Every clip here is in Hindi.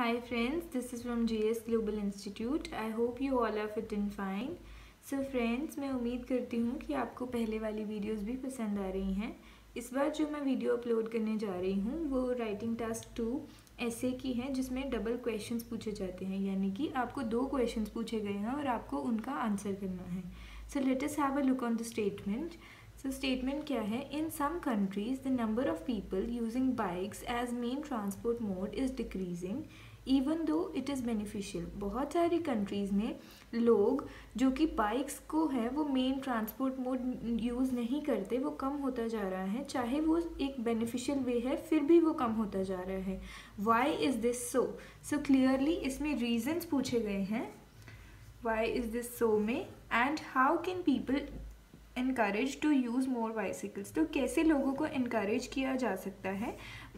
Hi friends, this is from JS Global Institute. I hope you all are fit and fine. So friends, मैं उम्मीद करती हूँ कि आपको पहले वाली वीडियोस भी पसंद आ रही हैं। इस बार जो मैं वीडियो अपलोड करने जा रही हूँ वो राइटिंग टास्क टू ऐसे की है जिसमें डबल क्वेश्चंस पूछे जाते हैं। यानी कि आपको दो क्वेश्चंस पूछे गए हैं और आपको उनका आंसर करना है। So let have a look on the statement so statement क्या है? In some countries the number of people using bikes as main transport mode is decreasing even though it is beneficial बहुत सारी कंट्रीज़ में लोग जो कि बाइक्स को है, वो मेन ट्रांसपोर्ट मोड यूज़ नहीं करते, वो कम होता जा रहा है। चाहे वो एक बेनिफिशियल वे है, फिर भी वो कम होता जा रहा है। Why is this so so clearly इसमें रीजन्स पूछे गए हैं। वाई इज़ दिस सो में? And how can people increase to use more bicycles तो कैसे लोगों को इनक्रेज किया जा सकता है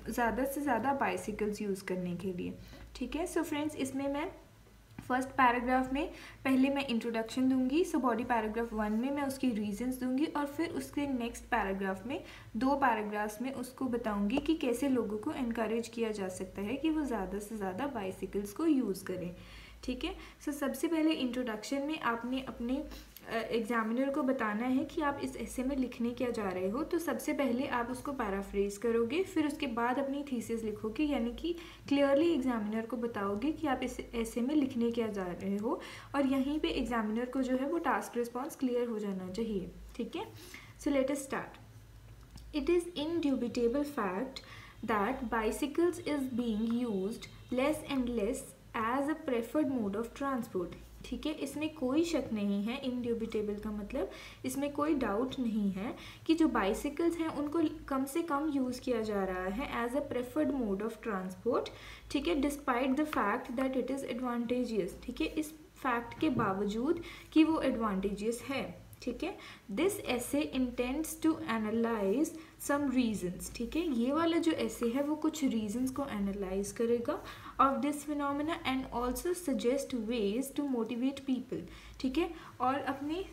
ज़्यादा से ज़्यादा बाइसिकल्स यूज़ करने के लिए? ठीक है? सो फ्रेंड्स इसमें मैं फ़र्स्ट पैराग्राफ में, पहले मैं इंट्रोडक्शन दूँगी सो बॉडी पैराग्राफ वन में मैं उसकी रीजंस दूँगी और फिर उसके नेक्स्ट पैराग्राफ में, दो पैराग्राफ्स में उसको बताऊँगी कि कैसे लोगों को इनक्रेज किया जा सकता है कि वो ज़्यादा से ज़्यादा बाइसिकल्स को यूज़ करें। ठीक है? सो सबसे पहले इंट्रोडक्शन में आपने अपने एग्जामिनर को बताना है कि आप इस ऐसे में लिखने क्या जा रहे हो। तो सबसे पहले आप उसको पैराफ्रेज करोगे, फिर उसके बाद अपनी थीसिस लिखोगे, यानी कि क्लियरली एग्जामिनर को बताओगे कि आप इस ऐसे में लिखने क्या जा रहे हो। और यहीं पे एग्जामिनर को जो है वो टास्क रिस्पॉन्स क्लियर हो जाना चाहिए, ठीक है? So let us start it is indubitable fact that bicycles is being use less and less as a preferred mode of transport ठीक है? इसमें कोई शक नहीं है इनड्यूबिटेबल का मतलब। इसमें कोई डाउट नहीं है कि जो बाइसिकल्स हैं, उनको कम से कम यूज़ किया जा रहा है as a preferred mode of transport ठीक है? Despite the fact that it is advantageous ठीक है? इस फैक्ट के बावजूद कि वो एडवांटेजियस है। ठीक है? This essay intends to analyse some reasons ठीक है? ये वाला जो ऐसे है, वो कुछ रीजन्स को एनालाइज करेगा। Of this phenomena and also suggest ways to motivate people ठीक है? और अपने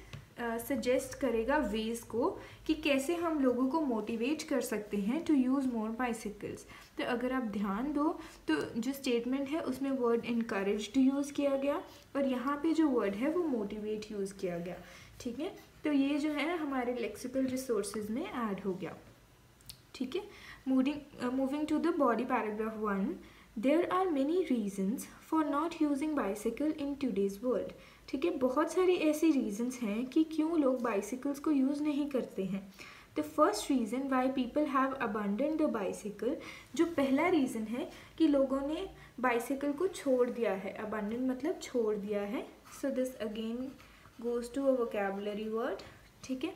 सजेस्ट करेगा वेज को कि कैसे हम लोगों को मोटिवेट कर सकते हैं टू यूज़ मोर बाइसिकल्स तो अगर आप ध्यान दो तो जो स्टेटमेंट है उसमें वर्ड इनक्रेज टू यूज़ किया गया और यहाँ पे जो वर्ड है वो मोटिवेट यूज़ किया गया। ठीक है? तो ये जो है हमारे लेक्सिकल रिसोर्सेज में ऐड हो गया। ठीक है? Moving moving to the body paragraph one there are many reasons for not using bicycle in today's world ठीक है, बहुत सारी ऐसी रीजन्स हैं कि क्यों लोग बाइसिकल्स को यूज़ नहीं करते हैं। The first reason why people have abandon the bicycle जो पहला रीज़न है कि लोगों ने बाइसिकल को छोड़ दिया है। अबंडन मतलब छोड़ दिया है। So this again goes to a vocabulary word ठीक है?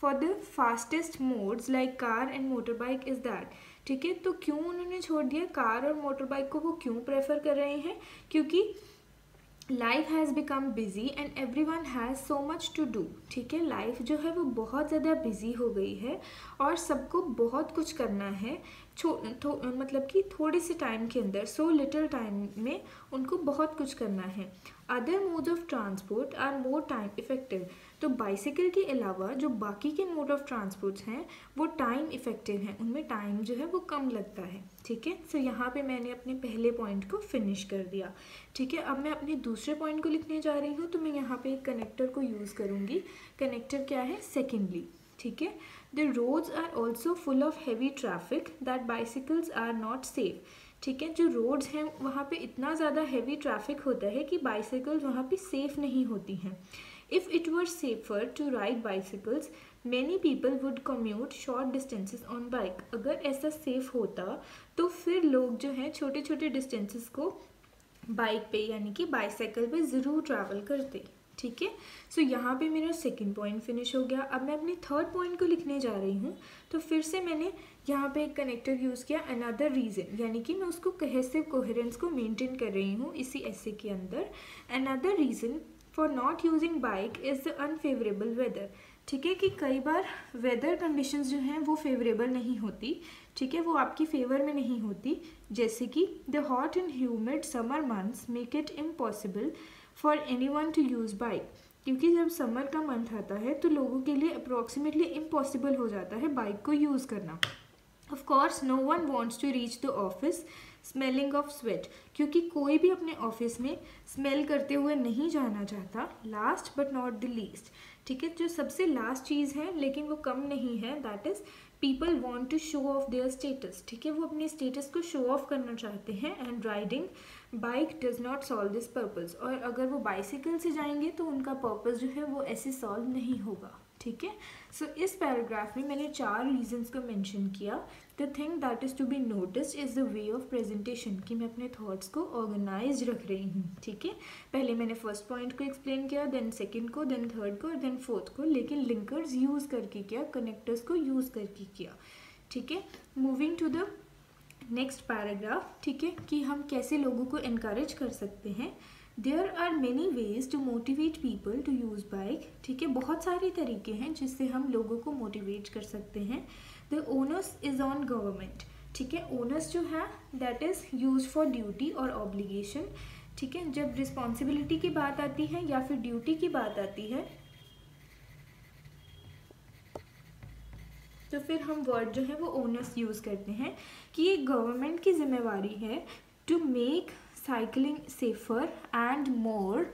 For the fastest modes like car and motorbike is that ठीक है? तो क्यों उन्होंने छोड़ दिया? कार और मोटर बाइक को वो क्यों प्रेफर कर रहे हैं? क्योंकि life has become busy and everyone has so much to do ठीक है? लाइफ जो है वो बहुत ज़्यादा बिज़ी हो गई है और सबको बहुत कुछ करना है। मतलब कि थोड़े से टाइम के अंदर सो लिटल टाइम में उनको बहुत कुछ करना है। Other mode of transport are more time effective तो बाइसिकल के अलावा जो बाकी के मोड ऑफ़ ट्रांसपोर्ट हैं, वो टाइम इफ़ेक्टिव हैं। उनमें टाइम जो है वो कम लगता है, ठीक है? सो यहाँ पे मैंने अपने पहले पॉइंट को फिनिश कर दिया, ठीक है? अब मैं अपने दूसरे पॉइंट को लिखने जा रही हूँ तो मैं यहाँ पे एक कनेक्टर को यूज़ करूँगी। कनेक्टर क्या है? सेकेंडली ठीक है? The roads are also full of heavy traffic that bicycles are not safe ठीक है? जो रोड्स हैं, वहाँ पे इतना ज़्यादा हैवी ट्रैफ़िक होता है कि बाइसिकल्स वहाँ पे सेफ़ नहीं होती हैं। If it were safer to ride bicycles many people would commute short distances on bike अगर ऐसा सेफ़ होता तो फिर लोग जो हैं छोटे छोटे डिस्टेंसेस को बाइक पे, यानी कि बाइसाइकिल पे ज़रूर ट्रैवल करते, ठीक है? सो यहाँ पे मेरा सेकंड पॉइंट फिनिश हो गया। अब मैं अपने थर्ड पॉइंट को लिखने जा रही हूँ। तो फिर से मैंने यहाँ पे एक कनेक्टर यूज़ किया अनदर रीज़न यानी कि मैं उसको कहसिव कोहरेंस को मेंटेन कर रही हूँ इसी ऐसे के अंदर। Another reason for not using bike is the unfavourable weather ठीक है कि कई बार वेदर कंडीशंस जो हैं, वो फेवरेबल नहीं होती। ठीक है, वो आपकी फेवर में नहीं होती। जैसे कि the hot and humid summer months make it impossible for anyone to use bike क्योंकि जब समर का मंथ आता है तो लोगों के लिए अप्रॉक्सीमेटली इम्पॉसिबल हो जाता है बाइक को यूज़ करना। Of course no one wants to reach the office smelling of sweat, क्योंकि कोई भी अपने ऑफ़िस में स्मेल करते हुए नहीं जाना चाहता last but not the least ठीक है? जो सबसे लास्ट चीज़ है, लेकिन वो कम नहीं है that is people want to show off their status ठीक है? वो अपने स्टेटस को शो ऑफ़ करना चाहते हैं and riding bike does not solve this purpose और अगर वो बाइसिकल से जाएँगे तो उनका पर्पज़ जो है, वो ऐसे सॉल्व नहीं होगा। ठीक है? सो इस पैराग्राफ में मैंने चार रीजंस को मेंशन किया। The thing that is to be notice is the way of presentation कि मैं अपने थॉट्स को ऑर्गेनाइज रख रही हूँ, ठीक है? पहले मैंने फ़र्स्ट पॉइंट को एक्सप्लेन किया देन सेकंड को देन थर्ड को और देन फोर्थ को, लेकिन लिंकर्स यूज़ करके किया कनेक्टर्स को यूज़ करके किया, ठीक है? Moving to the next paragraph ठीक है? कि हम कैसे लोगों को इनक्रेज कर सकते हैं? There are many ways to motivate people to use bike ठीक है, बहुत सारे तरीके हैं जिससे हम लोगों को मोटिवेट कर सकते हैं। The onus is on government ठीक है ओनर्स जो है that is use for duty और ऑब्लिगेशन ठीक है, जब रिस्पॉन्सिबिलिटी की बात आती है या फिर ड्यूटी की बात आती है तो फिर हम वर्ड जो है वो ओनर्स यूज़ करते हैं कि ये गवर्नमेंट की जिम्मेवारी है to make cycling safer and more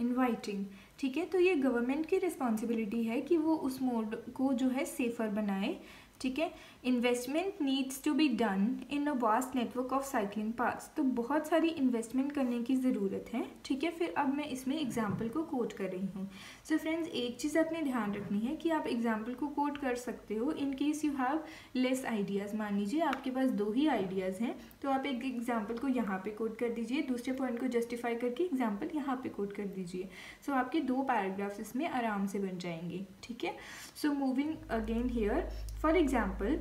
inviting ठीक है? तो ये गवर्नमेंट की रिस्पॉन्सिबिलिटी है कि वो उस मोड को जो है सेफ़र बनाए ठीक है? Investment needs to be done in a vast network of cycling parks तो बहुत सारी इन्वेस्टमेंट करने की ज़रूरत है ठीक है? फिर अब मैं इसमें एग्ज़ाम्पल को कोट कर रही हूँ। सो फ्रेंड्स एक चीज़ आपने ध्यान रखनी है कि आप एग्ज़ाम्पल को कोट कर सकते हो in case you have less ideas मान लीजिए आपके पास दो ही आइडियाज़ हैं तो आप एक एग्ज़ाम्पल को यहाँ पे कोट कर दीजिए दूसरे पॉइंट को जस्टिफाई करके एग्ज़ाम्पल यहाँ पे कोट कर दीजिए। सो so, आपके दो पैराग्राफ्स इसमें आराम से बन जाएँगे ठीक है? So moving again here for example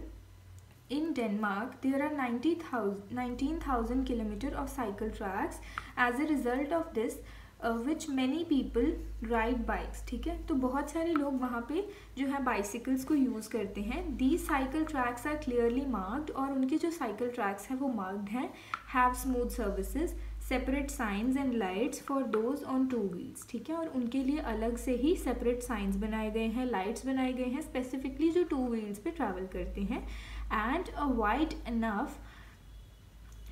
In Denmark, there are 19,000 km of cycle tracks. As a result of this, uh, which many people ride bikes ठीक है? तो बहुत सारे लोग वहाँ पे जो है बाइसिकल्स को यूज़ करते हैं। The cycle tracks are clearly marked और उनके जो साइकिल ट्रैक्स हैं वो मार्क्ड हैं। Have smooth surfaces separate signs and lights for those on two wheels ठीक है? और उनके लिए अलग से ही सेपरेट साइंस बनाए गए हैं लाइट्स बनाए गए हैं स्पेसिफिकली जो टू व्हील्स पे ट्रैवल करते हैं and a wide enough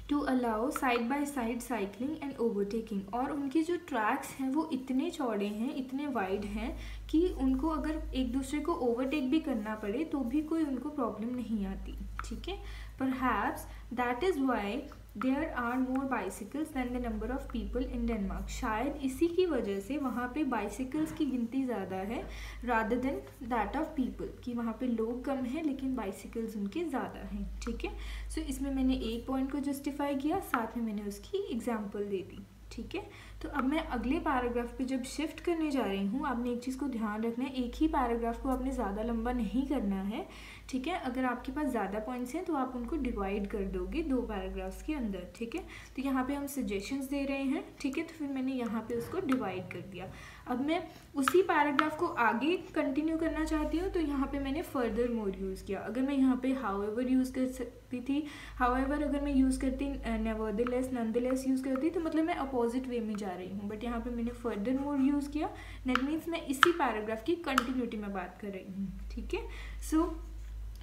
to allow side by side cycling and overtaking और उनके जो ट्रैक्स हैं वो इतने चौड़े हैं, इतने वाइड हैं, कि उनको अगर एक दूसरे को ओवरटेक भी करना पड़े तो भी कोई उनको प्रॉब्लम नहीं आती, ठीक है? Perhaps that is why there are more bicycles than the number of people in Denmark शायद इसी की वजह से वहाँ पे बाइसिकल्स की गिनती ज़्यादा है rather than that of people कि वहाँ पे लोग कम हैं लेकिन बाइसिकल्स उनके ज़्यादा हैं ठीक है? सो so, इसमें मैंने एक पॉइंट को जस्टिफाई किया साथ में मैंने उसकी एग्ज़ाम्पल दे दी ठीक है? तो अब मैं अगले पैराग्राफ पे जब शिफ्ट करने जा रही हूँ आपने एक चीज़ को ध्यान रखना है एक ही पैराग्राफ को आपने ज़्यादा लंबा नहीं करना है ठीक है? अगर आपके पास ज़्यादा पॉइंट्स हैं तो आप उनको डिवाइड कर दोगे दो पैराग्राफ्स के अंदर, ठीक है? तो यहाँ पे हम सजेशंस दे रहे हैं, ठीक है? तो फिर मैंने यहाँ पे उसको डिवाइड कर दिया। अब मैं उसी पैराग्राफ को आगे कंटिन्यू करना चाहती हूँ तो यहाँ पे मैंने फर्दर मोर यूज़ किया। अगर मैं यहाँ पे हाउ यूज़ कर सकती थी हाउ अगर मैं यूज़ करती नेवर्दलेस नंदलेस यूज़ करती तो मतलब मैं अपोजिट वे में जा रही हूँ। बट यहाँ पे मैंने फर्दर मोर यूज़ किया। दैट मीन्स मैं इसी पैराग्राफ की कंटिन्यूटी में बात कर रही हूँ, ठीक है? सो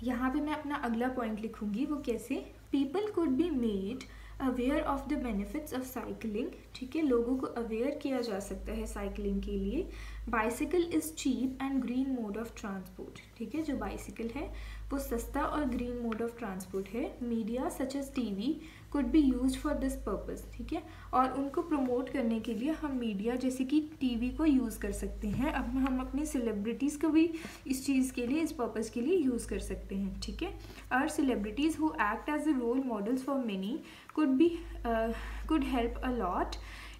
यहाँ पे मैं अपना अगला पॉइंट लिखूँगी, वो कैसे? People could be made aware of the benefits of cycling ठीक है? लोगों को अवेयर किया जा सकता है साइकिलिंग के लिए। Bicycle is cheap and green mode of transport ठीक है? जो बाइसिकल है वो सस्ता और ग्रीन मोड ऑफ़ ट्रांसपोर्ट है। Media such as TV could be use for this purpose ठीक है? और उनको प्रमोट करने के लिए हम मीडिया जैसे कि टीवी को यूज़ कर सकते हैं। अब हम अपनी सेलिब्रिटीज़ को भी इस चीज़ के लिए, इस पर्पज़ के लिए यूज़ कर सकते हैं, ठीक है? और celebrities who act as a role models for many could be could help a lot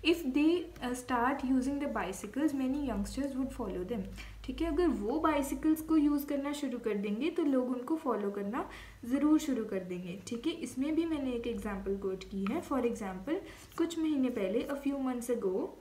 they start using the bicycles many youngsters would follow them ठीक है, अगर वो बाइसिकल्स को यूज़ करना शुरू कर देंगे तो लोग उनको फॉलो करना ज़रूर शुरू कर देंगे। ठीक है, इसमें भी मैंने एक एग्ज़ाम्पल कोट की है। फॉर एग्ज़ाम्पल कुछ महीने पहले a few months ago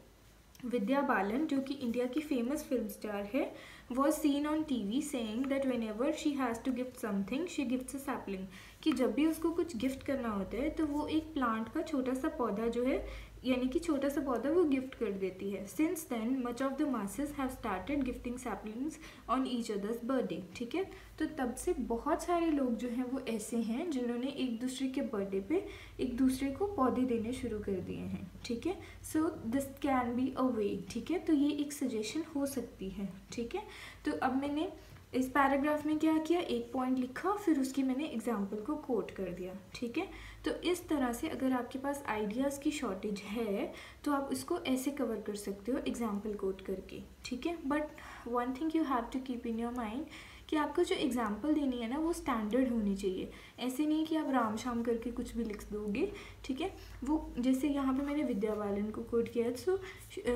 Vidya Balan, जो कि इंडिया की फ़ेमस फ़िल्म स्टार है was seen on T V saying that whenever she has to gift something she gift a sapling कि जब भी उसको कुछ गिफ्ट करना होता है तो वो एक प्लांट का छोटा सा पौधा जो है यानी कि छोटा सा पौधा वो गिफ्ट कर देती है। Since then much of the masses have started gifting saplings on each others birthday ठीक है? तो तब से बहुत सारे लोग जो हैं वो ऐसे हैं जिन्होंने एक दूसरे के बर्थडे पे एक दूसरे को पौधे देने शुरू कर दिए हैं, ठीक है? So this can be a way ठीक है? तो ये एक सजेशन हो सकती है, ठीक है? तो अब मैंने इस पैराग्राफ में क्या किया? एक पॉइंट लिखा, फिर उसकी मैंने एग्ज़ाम्पल को कोट कर दिया, ठीक है? तो इस तरह से अगर आपके पास आइडियाज़ की शॉर्टेज है तो आप इसको ऐसे कवर कर सकते हो एग्ज़ाम्पल कोट करके, ठीक है? But one thing you have to keep in your mind कि आपको जो एग्ज़ाम्पल देनी है ना, वो स्टैंडर्ड होनी चाहिए। ऐसे नहीं कि आप राम शाम करके कुछ भी लिख दोगे, ठीक है? वो जैसे यहाँ पे मैंने विद्या बालन को कोट किया है so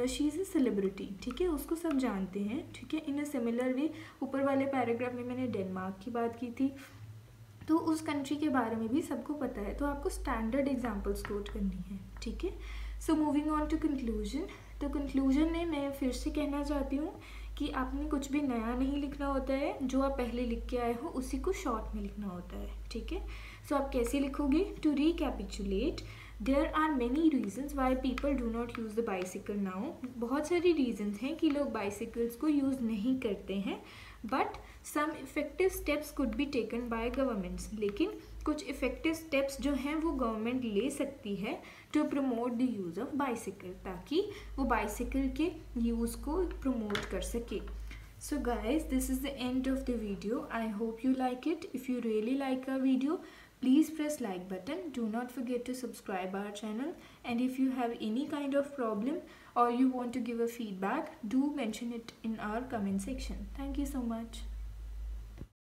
she is a celebrity ठीक है? उसको सब जानते हैं, ठीक है? इन अ सिमिलर वे ऊपर वाले पैराग्राफ में मैंने डेनमार्क की बात की थी तो उस कंट्री के बारे में भी सबको पता है। तो आपको स्टैंडर्ड एग्जाम्पल्स कोट करनी है, ठीक है? So moving on to conclusion तो कंक्लूजन में मैं फिर से कहना चाहती हूँ कि आपने कुछ भी नया नहीं लिखना होता है, जो आप पहले लिख के आए हो, उसी को शॉर्ट में लिखना होता है, ठीक है? सो आप कैसे लिखोगे? To recapitulate there are many reasons why people do not use the bicycle now बहुत सारी रीजन्स हैं कि लोग बाइसिकल्स को यूज़ नहीं करते हैं but some effective steps could be taken by governments लेकिन कुछ इफ़ेक्टिव स्टेप्स जो हैं वो गवर्नमेंट ले सकती है to promote the use of bicycle ताकि वो बाइसिकल के यूज़ को प्रमोट कर सके। So guys this is the end of the video I hope you like it if you really like a video please press like button do not forget to subscribe our channel and if you have any kind of problem और you want to give a feedback do mention it in our comment section thank you so much